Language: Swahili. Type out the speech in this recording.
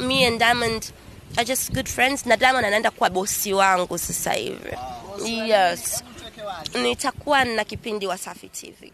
me and Diamond are just good friends na Diamond anaenda kuwa bosi wangu sasa hivi. Yes. Nitakuwa na kipindi Wasafi TV.